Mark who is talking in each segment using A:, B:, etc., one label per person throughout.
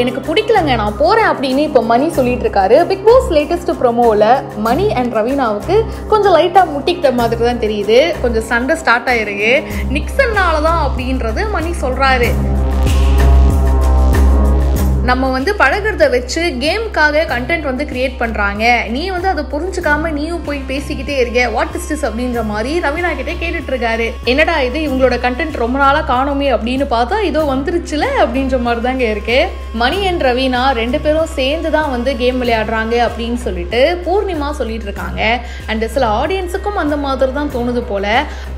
A: எனக்கு பிடிக்கலங்க நான் போறேன் அப்படின்னு இப்போ மணி சொல்லிட்டு இருக்காரு பிக் பாஸ் லேட்டஸ்ட் ப்ரோமோவில் மணி அண்ட் ரவீனாவுக்கு கொஞ்சம் லைட்டாக முட்டிக்கிட்ட மாதிரி தான் தெரியுது. கொஞ்சம் சண்டை ஸ்டார்ட் ஆயிருக்கு. நிக்சன்னால தான் அப்படின்றது மணி சொல்றாரு. நம்ம வந்து பழகிறத வச்சு கேமுக்காக கண்டென்ட் வந்து கிரியேட் பண்ணுறாங்க நீ வந்து அதை புரிஞ்சுக்காம நீயும் போய் பேசிக்கிட்டே இருக்க. வாட் இஸ் திஸ் அப்படின்ற மாதிரி ரவீனா கிட்டே கேட்டுட்டு இருக்காரு என்னடா இது? இவங்களோட கண்டென்ட் ரொம்ப நாளாக காணோமே அப்படின்னு பார்த்தா இதோ வந்துருச்சுல அப்படின்ற மாதிரி தாங்க இருக்கு. மணி அண்ட் ரவீனா ரெண்டு பேரும் சேர்ந்து தான் வந்து கேம் விளையாடுறாங்க அப்படின்னு சொல்லிட்டு பூர்ணிமா சொல்லிட்டு இருக்காங்க அண்ட் சில ஆடியன்ஸுக்கும் அந்த மாதிரி தான் தோணுது போல.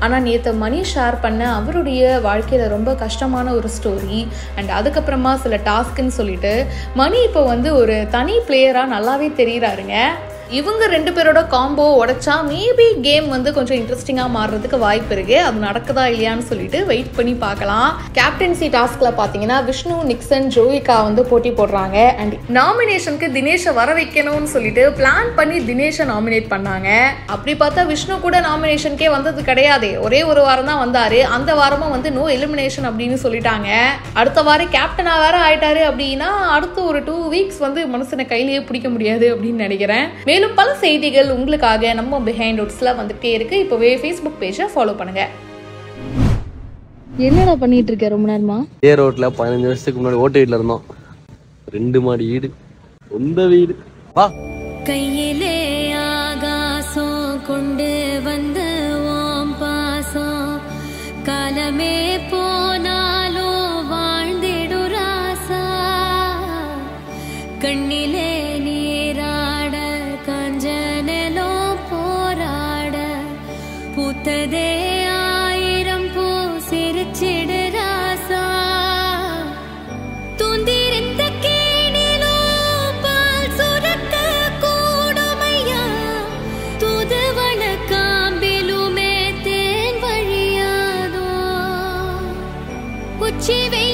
A: ஆனால் நேற்று மணி ஷேர் பண்ண அவருடைய வாழ்க்கையில் ரொம்ப கஷ்டமான ஒரு ஸ்டோரி அண்ட் அதுக்கப்புறமா சில டாஸ்க்குன்னு சொல்லிட்டு மணி இப்போ வந்து ஒரு தனி பிளேயராக நல்லாவே தெரிகிறாருங்க இவங்க ரெண்டு பேரோட காம்போ உடைச்சா மேபி கேம் வந்து கொஞ்சம் இன்ட்ரெஸ்டிங்காக மாறுறதுக்கு வாய்ப்பு இருக்கு. அது நடக்குதா இல்லையான்னு சொல்லிட்டு வெயிட் பண்ணி பார்க்கலாம். கேப்டன்சி டாஸ்க்ல பார்த்தீங்கன்னா விஷ்ணு நிக்சன் ஜோவிகா வந்து போட்டி போடுறாங்க. அண்ட் நாமினேஷனுக்கு தினேஷை வர வைக்கணும்னு சொல்லிட்டு பிளான் பண்ணி தினேஷை நாமினேட் பண்ணாங்க. அப்படி பார்த்தா விஷ்ணு கூட நாமினேஷனுக்கே வந்தது கிடையாது. ஒரே ஒரு வாரம் தான் வந்தாரு. அந்த வாரமும் வந்து நோ எலிமினேஷன் அப்படின்னு சொல்லிட்டாங்க. அடுத்த வாரம் கேப்டனா வேற ஆயிட்டாரு அப்படின்னா அடுத்த ஒரு டூ வீக்ஸ் வந்து மனுஷனை கையிலேயே பிடிக்க முடியாது அப்படின்னு நினைக்கிறேன். மேலும் பல செய்திகள் உங்களுக்காக நம்ம பிஹைண்ட் ரூட்ஸில் வந்துகிட்டே இருக்குது இப்போவே ஃபேஸ்புக் பேஜை ஃபாலோ பண்ணுங்கள்
B: என்னடா பண்ணிட்டு இருக்க ரொம்ப நேரமா?
C: ஏ ரோட்ல பதினஞ்சு வருஷத்துக்கு முன்னாடி ஓட்டு வீட்ல இருந்தோம். ரெண்டு மாடி வீடு சொந்த வீடு. வா.
D: கையிலே ஆகாசம் கொண்டு வந்த ஓம் பாசம். காலமே போனாலும் வாழ்ந்திடு ராசா கண்ணிலே நீ பூத்ததே ஆயிரம் பூ சிரிச்சிடு ராசா. துந்திருந்த கீழிலோ பால் சுரக்க கூடுமையா. துதுவள காம்பிலுமே தேன் வழியாதோ. உச்சி வெயில்